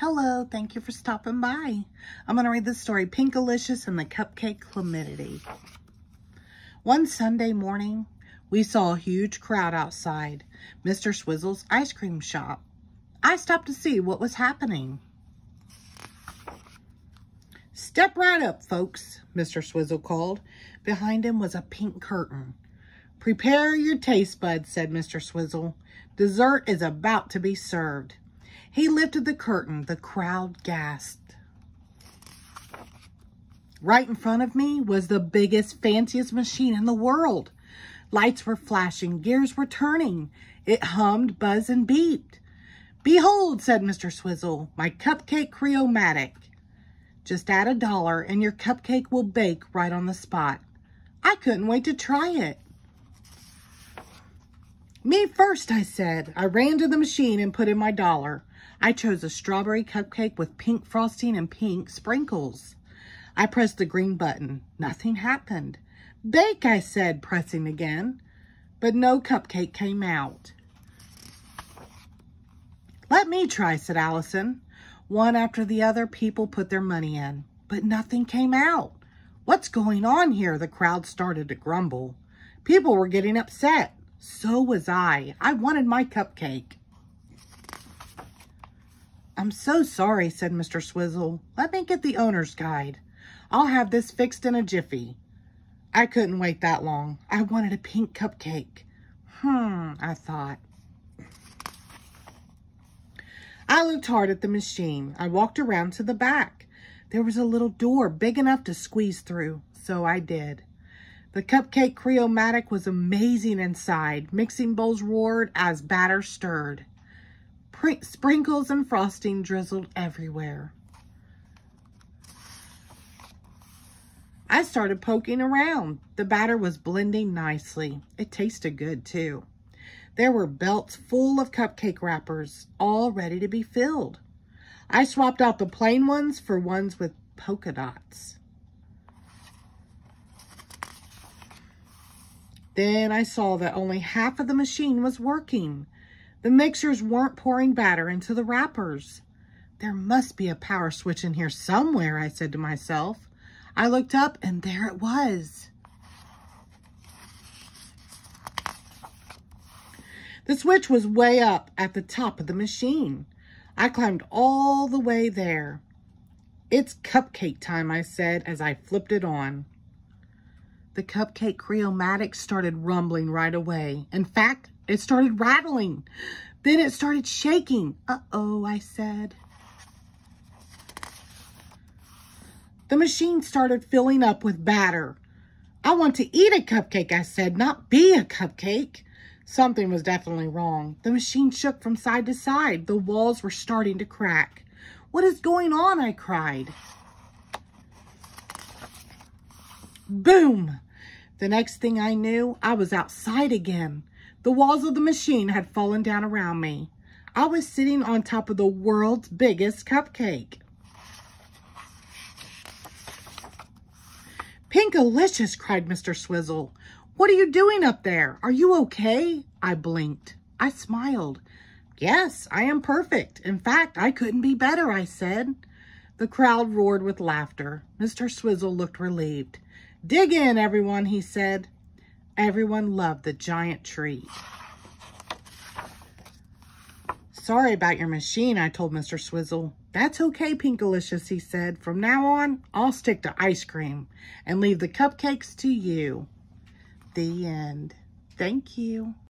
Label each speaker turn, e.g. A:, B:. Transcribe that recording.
A: Hello, thank you for stopping by. I'm going to read the story Pinkalicious and the Cupcake Calamity. One Sunday morning, we saw a huge crowd outside Mr. Swizzle's ice cream shop. I stopped to see what was happening. Step right up, folks, Mr. Swizzle called. Behind him was a pink curtain. Prepare your taste buds, said Mr. Swizzle. Dessert is about to be served. He lifted the curtain. The crowd gasped. Right in front of me was the biggest, fanciest machine in the world. Lights were flashing. Gears were turning. It hummed, buzzed, and beeped. Behold, said Mr. Swizzle, my cupcake Creomatic. Just add a dollar and your cupcake will bake right on the spot. I couldn't wait to try it. Me first, I said. I ran to the machine and put in my dollar. I chose a strawberry cupcake with pink frosting and pink sprinkles. I pressed the green button. Nothing happened. Bake, I said, pressing again. But no cupcake came out. Let me try, said Allison. One after the other, people put their money in, but nothing came out. What's going on here? The crowd started to grumble. People were getting upset. So was I. I wanted my cupcake. I'm so sorry, said Mr. Swizzle. Let me get the owner's guide. I'll have this fixed in a jiffy. I couldn't wait that long. I wanted a pink cupcake. Hmm, I thought. I looked hard at the machine. I walked around to the back. There was a little door big enough to squeeze through, so I did. The cupcake Creomatic was amazing inside. Mixing bowls roared as batter stirred. Sprinkles and frosting drizzled everywhere. I started poking around. The batter was blending nicely. It tasted good too. There were belts full of cupcake wrappers, all ready to be filled. I swapped out the plain ones for ones with polka dots. Then I saw that only half of the machine was working. The mixers weren't pouring batter into the wrappers. There must be a power switch in here somewhere, I said to myself. I looked up and there it was. The switch was way up at the top of the machine. I climbed all the way there. It's cupcake time, I said as I flipped it on. The cupcake Creomatic started rumbling right away. In fact, it started rattling. Then it started shaking. Uh-oh, I said. The machine started filling up with batter. I want to eat a cupcake, I said, not be a cupcake. Something was definitely wrong. The machine shook from side to side. The walls were starting to crack. What is going on? I cried. Boom! The next thing I knew, I was outside again. The walls of the machine had fallen down around me. I was sitting on top of the world's biggest cupcake. Pinkalicious, cried Mr. Swizzle. What are you doing up there? Are you okay? I blinked. I smiled. Yes, I am perfect. In fact, I couldn't be better, I said. The crowd roared with laughter. Mr. Swizzle looked relieved. Dig in, everyone, he said. Everyone loved the giant treat. Sorry about your machine, I told Mr. Swizzle. That's okay, Pinkalicious, he said. From now on, I'll stick to ice cream and leave the cupcakes to you. The end. Thank you.